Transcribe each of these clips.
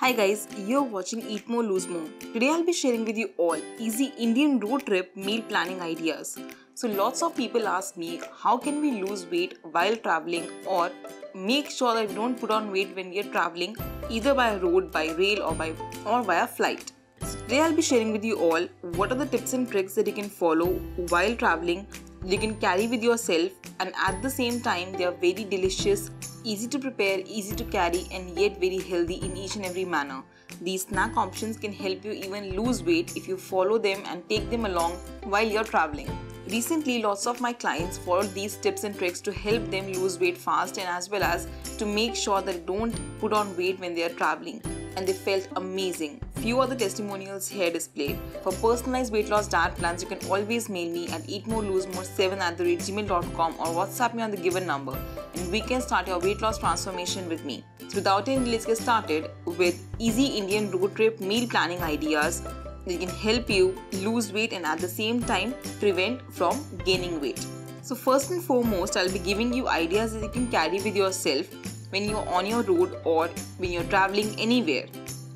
Hi guys, you're watching Eat More Lose More. Today I'll be sharing with you all easy Indian road trip meal planning ideas. So lots of people ask me how can we lose weight while traveling or make sure that we don't put on weight when we are traveling either by road, by rail or by or via flight. So today I'll be sharing with you all what are the tips and tricks that you can follow while traveling you can carry with yourself and at the same time they are very delicious easy to prepare easy to carry and yet very healthy in each and every manner. These snack options can help you even lose weight if you follow them and take them along while you're traveling. Recently lots of my clients followed these tips and tricks to help them lose weight fast and as well as to make sure they don't put on weight when they are traveling. And they felt amazing. Few are the testimonials here displayed. For personalized weight loss diet plans, you can always mail me at eatmorelosemore7 at the rate gmail.com or WhatsApp me on the given number and we can start your weight loss transformation with me. So without any let's get started with easy Indian road trip meal planning ideas that can help you lose weight and at the same time prevent from gaining weight. So first and foremost, I'll be giving you ideas that you can carry with yourself when you're on your road or when you're traveling anywhere.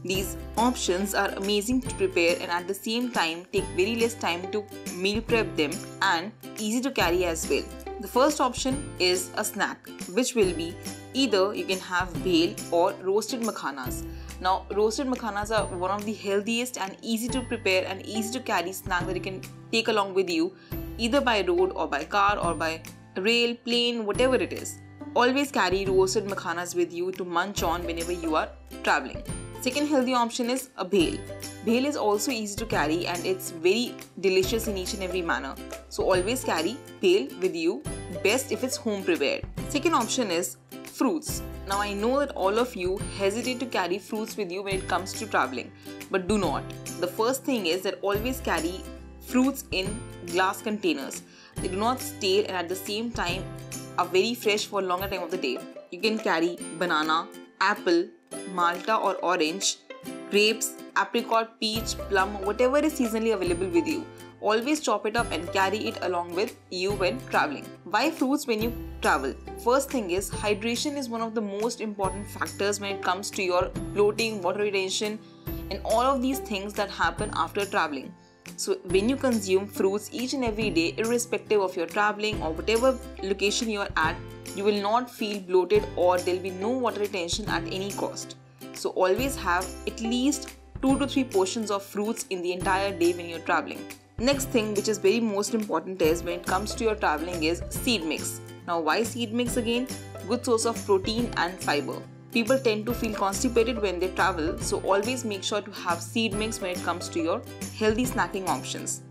These options are amazing to prepare and at the same time take very less time to meal prep them and easy to carry as well. The first option is a snack which will be either you can have bhel or roasted makhanas. Now roasted makhanas are one of the healthiest and easy to prepare and easy to carry snack that you can take along with you either by road or by car or by rail, plane, whatever it is. Always carry roasted makhanas with you to munch on whenever you are traveling. Second healthy option is a bhel. Bhel is also easy to carry and it's very delicious in each and every manner. So always carry bhel with you, best if it's home prepared. Second option is fruits. Now I know that all of you hesitate to carry fruits with you when it comes to traveling, but do not. The first thing is that always carry fruits in glass containers. They do not stale and at the same time are very fresh for a longer time of the day. You can carry banana, apple, malta or orange, grapes, apricot, peach, plum, whatever is seasonally available with you. Always chop it up and carry it along with you when traveling. Why fruits when you travel? First thing is hydration is one of the most important factors when it comes to your bloating, water retention, and all of these things that happen after traveling. So, when you consume fruits each and every day, irrespective of your traveling or whatever location you are at, you will not feel bloated or there will be no water retention at any cost. So, always have at least 2 to 3 portions of fruits in the entire day when you're traveling. Next thing, which is very most important, is when it comes to your traveling, is seed mix. Now, why seed mix again? Good source of protein and fiber. People tend to feel constipated when they travel, so always make sure to have seed mix when it comes to your healthy snacking options.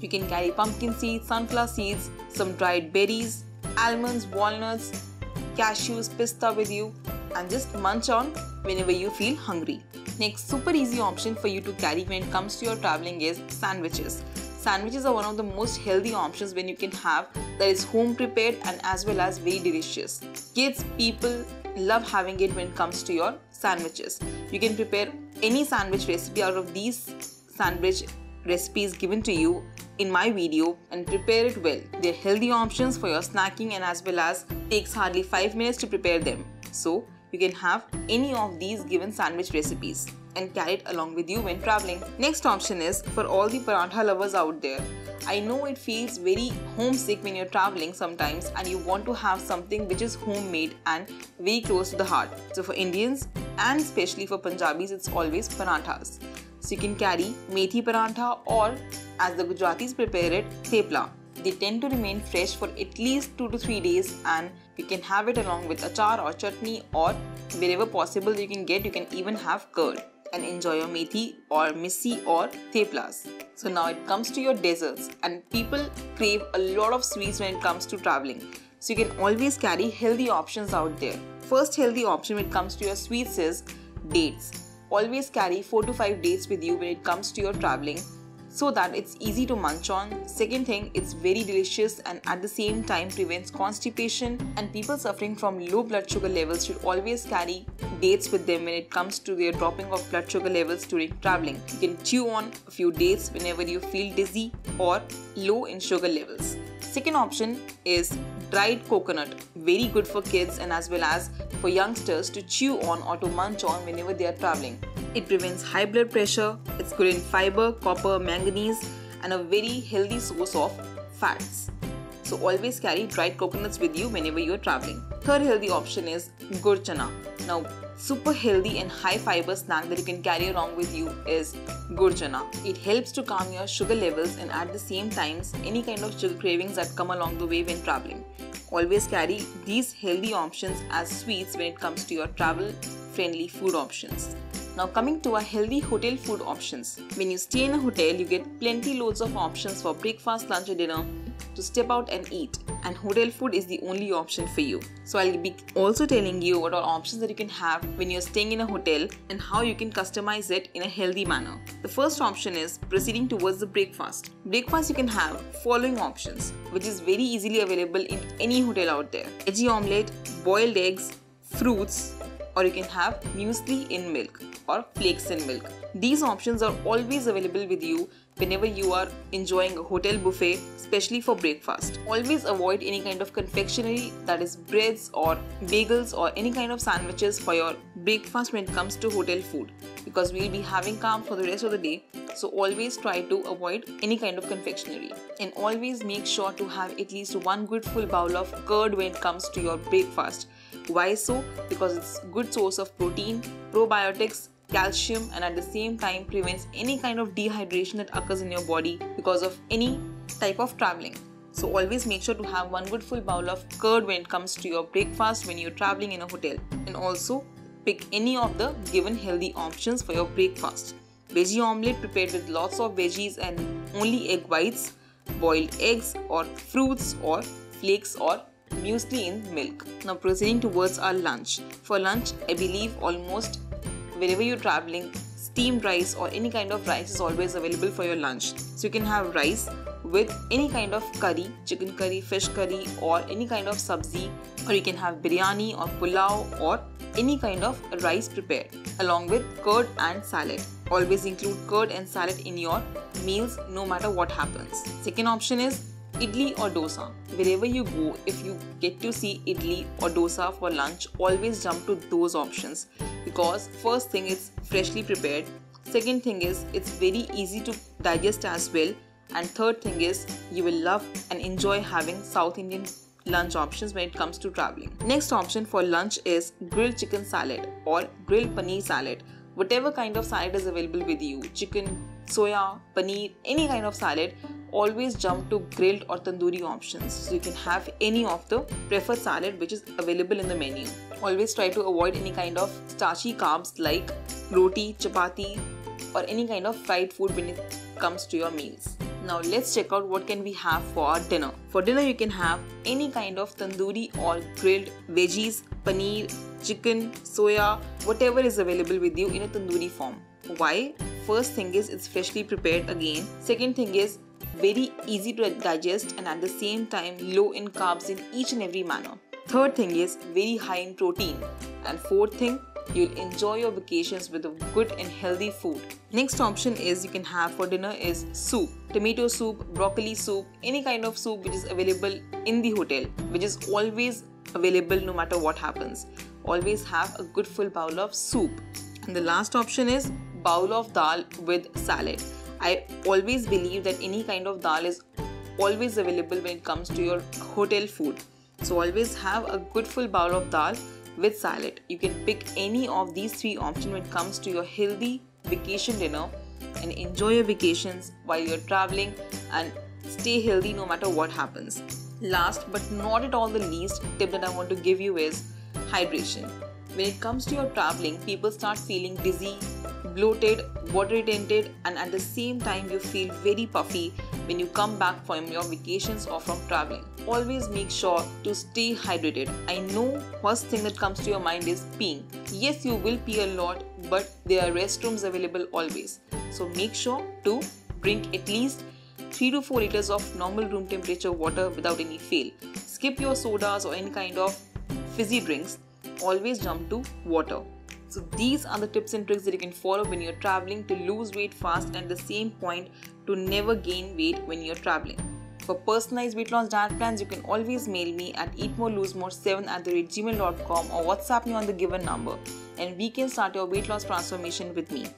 You can carry pumpkin seeds, sunflower seeds, some dried berries, almonds, walnuts, cashews, pista with you, and just munch on whenever you feel hungry. Next, super easy option for you to carry when it comes to your traveling is sandwiches. Sandwiches are one of the most healthy options when you can have that is home prepared and as well as very delicious. Kids, people, love having it when it comes to your sandwiches. You can prepare any sandwich recipe out of these sandwich recipes given to you in my video and prepare it well. They're healthy options for your snacking and as well as takes hardly 5 minutes to prepare them. So you can have any of these given sandwich recipes and carry it along with you when traveling. Next option is for all the parantha lovers out there. I know it feels very homesick when you're traveling sometimes and you want to have something which is homemade and very close to the heart. So for Indians and especially for Punjabis, it's always paranthas. So you can carry methi parantha or as the Gujaratis prepare it, thepla. They tend to remain fresh for at least 2 to 3 days and you can have it along with achar or chutney or wherever possible you can get you can even have curd and enjoy your methi or missi or theplas. So now it comes to your desserts and people crave a lot of sweets when it comes to traveling. So you can always carry healthy options out there. First healthy option when it comes to your sweets is dates. Always carry 4 to 5 dates with you when it comes to your traveling so that it's easy to munch on. Second thing, it's very delicious and at the same time prevents constipation and people suffering from low blood sugar levels should always carry dates with them when it comes to their dropping of blood sugar levels during traveling. You can chew on a few dates whenever you feel dizzy or low in sugar levels. Second option is dried coconut, very good for kids and as well as for youngsters to chew on or to munch on whenever they are traveling. It prevents high blood pressure, it's good in fiber, copper, manganese, and a very healthy source of fats. So always carry dried coconuts with you whenever you are traveling. Third healthy option is gur chana. Now super healthy and high fiber snack that you can carry along with you is gur chana. It helps to calm your sugar levels and at the same times any kind of sugar cravings that come along the way when traveling. Always carry these healthy options as sweets when it comes to your travel friendly food options. Now coming to our healthy hotel food options. When you stay in a hotel, you get plenty loads of options for breakfast, lunch and dinner to step out and eat and hotel food is the only option for you. So I'll be also telling you what are options that you can have when you're staying in a hotel and how you can customize it in a healthy manner. The first option is proceeding towards the breakfast. Breakfast you can have following options which is very easily available in any hotel out there. Veggie omelette, boiled eggs, fruits, or you can have muesli in milk or flakes in milk. These options are always available with you whenever you are enjoying a hotel buffet, especially for breakfast. Always avoid any kind of confectionery that is breads or bagels or any kind of sandwiches for your breakfast when it comes to hotel food because we'll be having calm for the rest of the day. So always try to avoid any kind of confectionery and always make sure to have at least one good full bowl of curd when it comes to your breakfast. Why so? Because it's a good source of protein, probiotics, calcium and at the same time prevents any kind of dehydration that occurs in your body because of any type of traveling. So always make sure to have one good full bowl of curd when it comes to your breakfast when you're traveling in a hotel and also pick any of the given healthy options for your breakfast. Veggie omelette prepared with lots of veggies and only egg whites, boiled eggs or fruits or flakes or muesli in milk. Now proceeding towards our lunch. For lunch, I believe almost wherever you're traveling, steamed rice or any kind of rice is always available for your lunch. So you can have rice with any kind of curry, chicken curry, fish curry, or any kind of sabzi, or you can have biryani or pulao or any kind of rice prepared along with curd and salad. Always include curd and salad in your meals no matter what happens. Second option is idli or dosa. Wherever you go, if you get to see idli or dosa for lunch, always jump to those options because first thing it's freshly prepared, second thing is it's very easy to digest as well, and third thing is you will love and enjoy having South Indian lunch options when it comes to traveling. Next option for lunch is grilled chicken salad or grilled paneer salad. Whatever kind of salad is available with you, chicken, soya, paneer, any kind of salad, always jump to grilled or tandoori options. So you can have any of the preferred salad which is available in the menu. Always try to avoid any kind of starchy carbs like roti, chapati or any kind of fried food when it comes to your meals. Now let's check out what can we have for our dinner. For dinner you can have any kind of tandoori or grilled veggies, paneer, chicken, soya, whatever is available with you in a tandoori form. Why? First thing is it's freshly prepared again. Second thing is very easy to digest and at the same time low in carbs in each and every manner. Third thing is very high in protein. And fourth thing, you'll enjoy your vacations with a good and healthy food. Next option is you can have for dinner is soup. Tomato soup, broccoli soup, any kind of soup which is available in the hotel, which is always available no matter what happens. Always have a good full bowl of soup. And the last option is bowl of dal with salad. I always believe that any kind of dal is always available when it comes to your hotel food. So always have a good full bowl of dal with salad. You can pick any of these three options when it comes to your healthy vacation dinner and enjoy your vacations while you're traveling and stay healthy no matter what happens. Last but not at all the least tip that I want to give you is hydration. When it comes to your traveling, people start feeling dizzy, bloated, water retented, and at the same time, you feel very puffy when you come back from your vacations or from traveling. Always make sure to stay hydrated. I know first thing that comes to your mind is peeing. Yes, you will pee a lot, but there are restrooms available always. So make sure to drink at least 3 to 4 liters of normal room temperature water without any fail. Skip your sodas or any kind of fizzy drinks. Always jump to water. So these are the tips and tricks that you can follow when you're traveling to lose weight fast and the same point to never gain weight when you're traveling. For personalized weight loss diet plans, you can always mail me at eatmorelosemore7 at the rate gmail.com or WhatsApp me on the given number and we can start your weight loss transformation with me.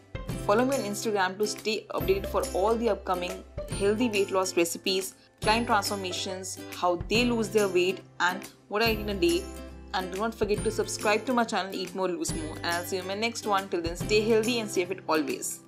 Follow me on Instagram to stay updated for all the upcoming healthy weight loss recipes, client transformations, how they lose their weight, and what I eat in a day. And do not forget to subscribe to my channel Eat More Lose More. And I'll see you in my next one. Till then, stay healthy and stay it always.